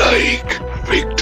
like victory.